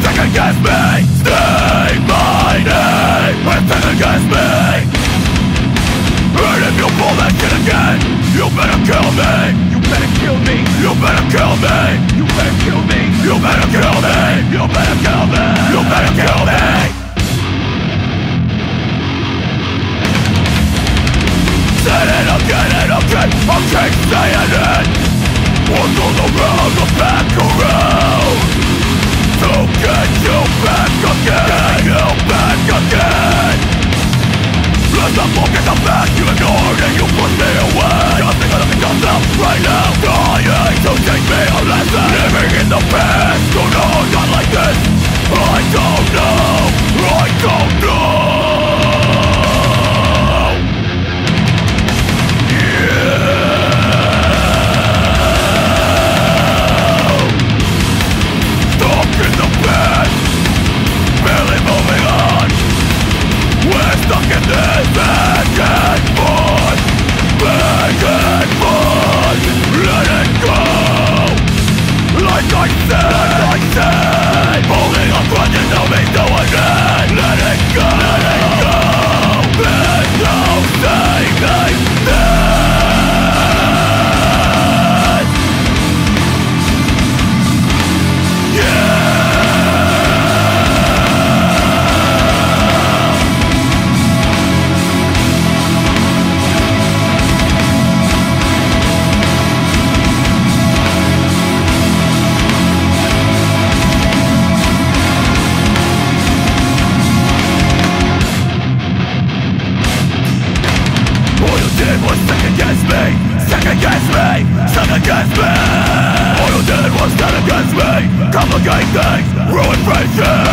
second guess me Stay my name And second me And if you pull that shit again You better kill me You better kill me You better kill me You better kill me You better kill me You better kill me You it again and again I keep saying it What's on the road, the You ignored and you pushed me away. Right now to teach me a lesson. Living in the past. No, no, not like this. I don't was second guess me. Second guess me. Second guess me. All you did was second guess me. Complicate things Ruin friendship